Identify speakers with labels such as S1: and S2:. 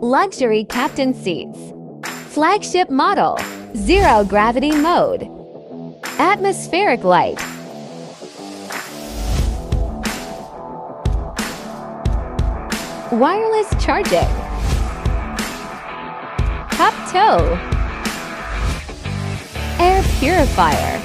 S1: luxury captain seats, flagship model, zero gravity mode, atmospheric light, wireless charging, Top toe, air purifier,